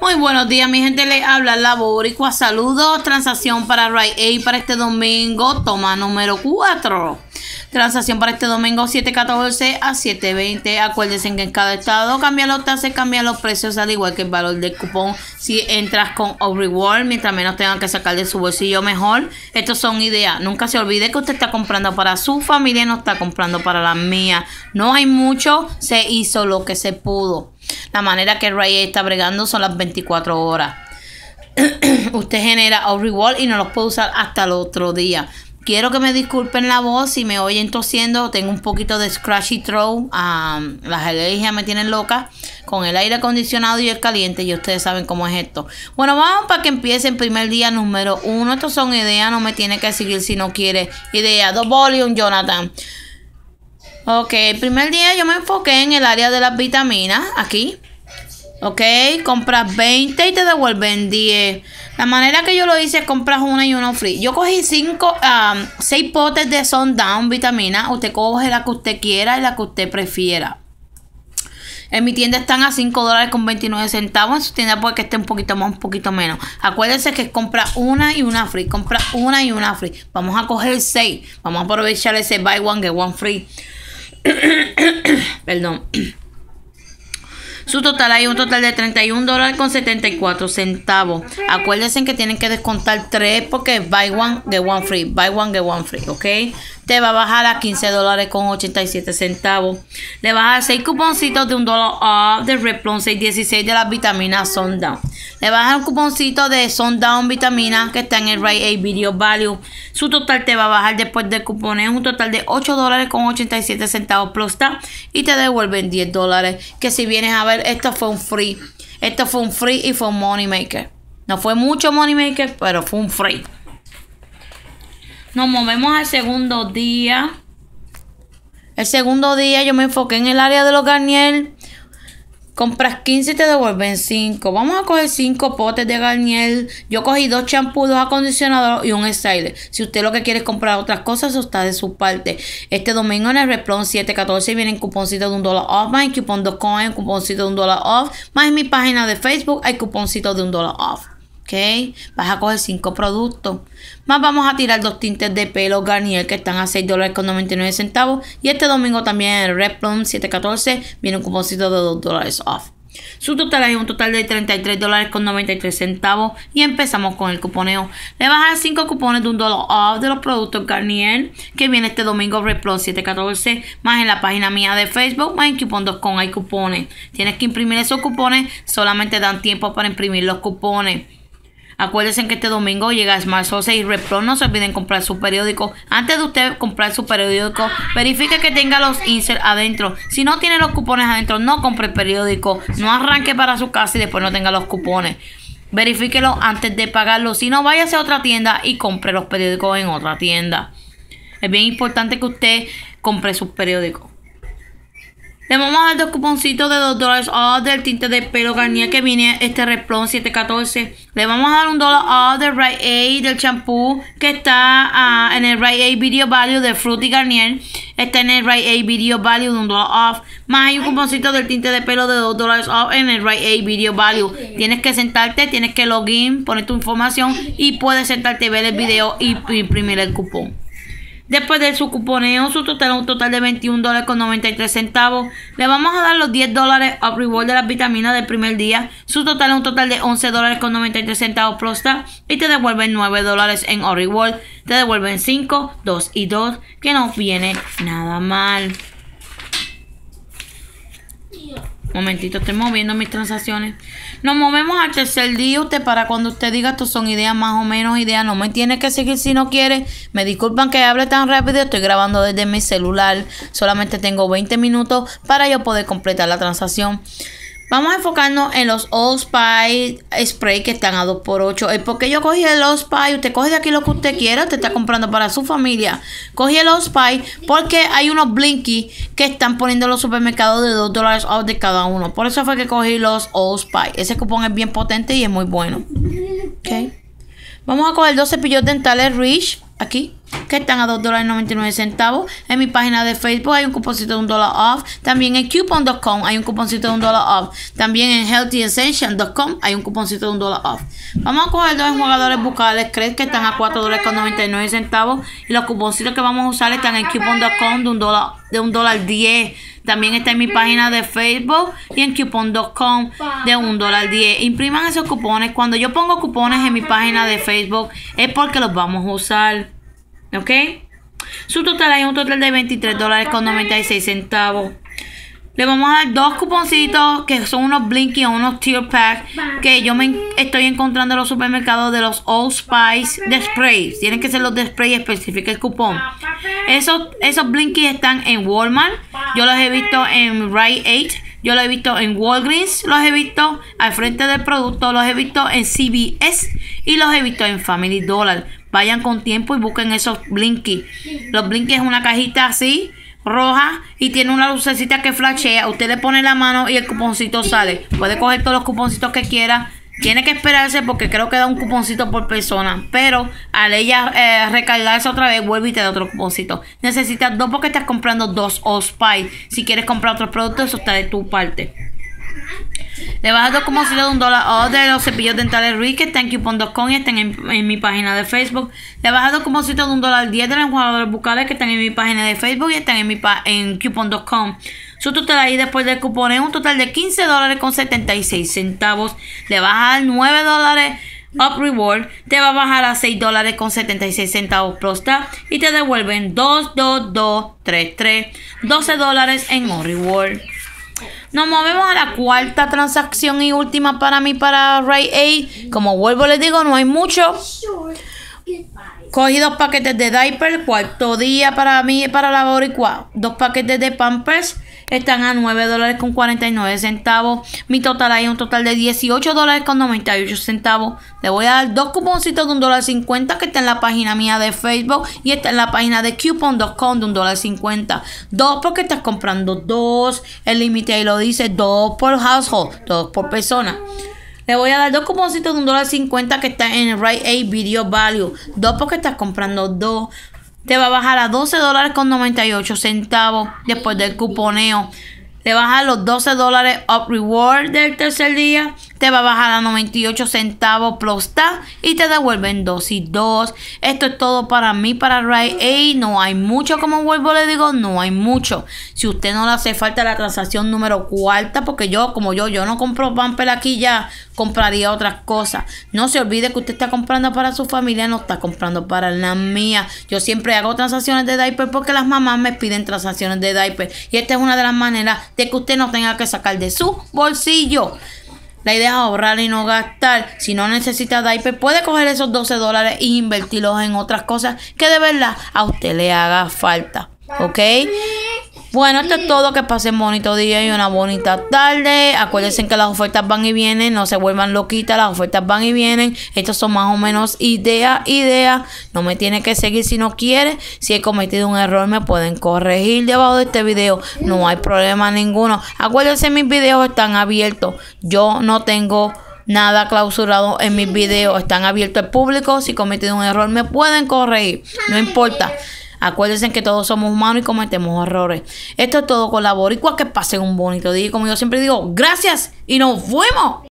Muy buenos días, mi gente. Le habla la Boricua. Saludos. Transacción para Rite A para este domingo. Toma número 4. Transacción para este domingo 7.14 a 7.20. Acuérdense que en cada estado cambian los tasas, cambian los precios, al igual que el valor del cupón. Si entras con o Reward, mientras menos tengan que sacar de su bolsillo, mejor. Estos son ideas. Nunca se olvide que usted está comprando para su familia, no está comprando para la mía. No hay mucho, se hizo lo que se pudo. La manera que Ray está bregando son las 24 horas. Usted genera a reward y no los puede usar hasta el otro día. Quiero que me disculpen la voz si me oyen tosiendo. Tengo un poquito de scratchy throat. las alergias me tienen loca con el aire acondicionado y el caliente. Y ustedes saben cómo es esto. Bueno, vamos para que empiece el primer día número uno. Estos son ideas. No me tiene que seguir si no quiere. Idea. Dos volume, Jonathan. Ok, el primer día yo me enfoqué en el área de las vitaminas, aquí. Ok, compras 20 y te devuelven 10. La manera que yo lo hice es compras una y uno free. Yo cogí 5, 6 potes de Sundown vitamina. Usted coge la que usted quiera y la que usted prefiera. En mi tienda están a 5 dólares con 29 centavos. En su tienda puede que esté un poquito más, un poquito menos. Acuérdense que compra una y una free. Compra una y una free. Vamos a coger 6. Vamos a aprovechar ese buy one, get one free. Perdón. Su total hay un total de 31 dólares con 74 centavos. Acuérdense que tienen que descontar 3 porque buy one, get one free. Buy one, get one free, ¿ok? Te va a bajar a 15 dólares con 87 centavos. Le vas a dar 6 cuponcitos de un dólar off de Replon 616 de las vitaminas Sundown. Le vas a dar un cuponcito de Sundown vitamina que está en el Ray A Video Value. Su total te va a bajar después de cupones un total de 8 dólares con 87 centavos plus y te devuelven 10 dólares. Que si vienes a ver, esto fue un free. Esto fue un free y fue un money maker. No fue mucho money maker, pero fue un free. Nos movemos al segundo día. El segundo día yo me enfoqué en el área de los Garnier. Compras 15 y te devuelven 5. Vamos a coger 5 potes de Garnier. Yo cogí dos champús, dos acondicionadores y un styler. Si usted lo que quiere es comprar otras cosas, eso está de su parte. Este domingo en el Replon 714 vienen cuponcitos de un dólar off. Más en cupón.com, cuponcito de un dólar off. Más en mi página de Facebook hay cuponcitos de un dólar off. Vas a coger 5 productos. Más vamos a tirar dos tintes de pelo Garnier que están a 6 dólares con 99 centavos. Y este domingo también en Red Plum 714 viene un cuponcito de 2 dólares off. Su total es un total de 33 dólares con 93 centavos y empezamos con el cuponeo. Le vas a dar 5 cupones de un dólar off de los productos Garnier que viene este domingo Red Plus 714 más en la página mía de Facebook más en coupon.com hay cupones. Tienes que imprimir esos cupones, solamente dan tiempo para imprimir los cupones. Acuérdense que este domingo llega Smart Social y Repro. No se olviden comprar su periódico. Antes de usted comprar su periódico, verifique que tenga los insert adentro. Si no tiene los cupones adentro, no compre el periódico. No arranque para su casa y después no tenga los cupones. Verifíquelo antes de pagarlo. Si no, váyase a otra tienda y compre los periódicos en otra tienda. Es bien importante que usted compre sus periódicos. Le vamos a dar dos cuponcitos de 2 dólares off del tinte de pelo Garnier que viene este Replon 714. Le vamos a dar un dólar off del Right A del champú que está ah, en el Right A Video Value de Fruity Garnier. Está en el Right A Video Value de un dólar off. Más hay un cuponcito del tinte de pelo de 2 dólares off en el Right A Video Value. Tienes que sentarte, tienes que login, poner tu información y puedes sentarte, ver el video y imprimir el cupón. Después de su cuponeo, su total un total de 21 dólares con 93 centavos. Le vamos a dar los 10 dólares a reward de las vitaminas del primer día. Su total un total de 11 dólares con 93 centavos plus Y te devuelven 9 dólares en reward. Te devuelven 5, 2 y 2. Que no viene nada mal. Momentito, estoy moviendo mis transacciones. Nos movemos al tercer día. Usted, para cuando usted diga, esto son ideas más o menos ideas, no me tiene que seguir si no quiere. Me disculpan que hable tan rápido. Estoy grabando desde mi celular. Solamente tengo 20 minutos para yo poder completar la transacción. Vamos a enfocarnos en los Old Spy Spray que están a 2x8. El porque yo cogí el Old Spy, usted coge de aquí lo que usted quiera, usted está comprando para su familia. Cogí el Old Spy porque hay unos Blinky que están poniendo en los supermercados de 2 dólares de cada uno. Por eso fue que cogí los Old Spy. Ese cupón es bien potente y es muy bueno. Okay. Vamos a coger dos cepillos dentales Rich aquí que están a 2 dólares 99 centavos. En mi página de Facebook hay un cuponcito de un dólar off. También en coupon.com hay un cuponcito de un dólar off. También en healthyessential.com hay un cuponcito de un dólar off. Vamos a coger dos jugadores bucales Crees que están a 4 dólares con 99 centavos. Y los cuponcitos que vamos a usar están en coupon.com de un dólar, de un dólar 10. También está en mi página de Facebook y en coupon.com de un dólar 10. Impriman esos cupones. Cuando yo pongo cupones en mi página de Facebook es porque los vamos a usar. ¿Ok? Su total hay un total de 23 dólares con 96 centavos. Le vamos a dar dos cuponcitos que son unos Blinky o unos Tear Pack que yo me estoy encontrando en los supermercados de los Old Spice de spray. Tienen que ser los de spray el cupón. Esos, esos Blinky están en Walmart. Yo los he visto en Rite 8. Yo los he visto en Walgreens. Los he visto al frente del producto. Los he visto en CVS. Y los he visto en Family Dollar. Vayan con tiempo y busquen esos Blinky. Los Blinky es una cajita así roja y tiene una lucecita que flashea. Usted le pone la mano y el cuponcito sale. Puede coger todos los cuponcitos que quiera. Tiene que esperarse porque creo que da un cuponcito por persona. Pero al ella eh, recargarse otra vez, vuelve y te da otro cuponcito. Necesitas dos porque estás comprando dos Allspice. Si quieres comprar otros productos, eso está de tu parte. Le a dar como si de un dólar o de los cepillos dentales Rick que están en coupon.com y están en, mi página de Facebook. Le a dar como si de un dólar 10 de los enjuagadores bucales que están en mi página de Facebook y están en, mi en coupon.com. Su total ahí después del cupón es un total de 15 dólares con 76 centavos. Le dar 9 dólares Up Reward te va a bajar a 6 dólares con 76 centavos Prosta y te devuelven 2, 2, 2, 3, 3, 12 dólares en Up Reward. Nos movemos a la cuarta transacción y última para mí para Ray A. Como vuelvo les digo, no hay mucho. Cogí dos paquetes de diaper, cuarto día para mí para la boricua. Dos paquetes de pampers están a 9 dólares con 49 centavos. Mi total hay un total de 18 dólares con 98 centavos. Le voy a dar dos cuponcitos de un dólar 50 que está en la página mía de Facebook y está en la página de coupon.com de un dólar 50. Dos porque estás comprando dos. El límite ahí lo dice, dos por household, dos por persona. Le voy a dar dos cuponcitos de un dólar 50 que está en el Right A Video Value. Dos porque estás comprando dos te va a bajar a 12 dólares con 98 centavos después del cuponeo. Te baja los 12 dólares up reward del tercer día te va a bajar a 98 centavos plus y te devuelven 2 y 2. Esto es todo para mí, para Ray A. No hay mucho, como vuelvo le digo, no hay mucho. Si usted no le hace falta la transacción número cuarta, porque yo, como yo, yo no compro pamper aquí ya, compraría otras cosas. No se olvide que usted está comprando para su familia, no está comprando para la mía. Yo siempre hago transacciones de diaper porque las mamás me piden transacciones de diaper. Y esta es una de las maneras de que usted no tenga que sacar de su bolsillo. La idea es ahorrar y no gastar. Si no necesita diaper, puede coger esos 12 dólares e invertirlos en otras cosas que de verdad a usted le haga falta. ¿Ok? Bueno, esto es todo. Que pasen bonito día y una bonita tarde. Acuérdense que las ofertas van y vienen. No se vuelvan loquitas. Las ofertas van y vienen. Estos son más o menos ideas, ideas. No me tiene que seguir si no quiere. Si he cometido un error, me pueden corregir debajo de este video. No hay problema ninguno. Acuérdense, mis videos están abiertos. Yo no tengo nada clausurado en mis videos. Están abiertos al público. Si he cometido un error, me pueden corregir. No importa. Acuérdense que todos somos humanos y cometemos errores. Esto es todo con la boricua. Que pasen un bonito día. Como yo siempre digo, gracias y nos fuimos.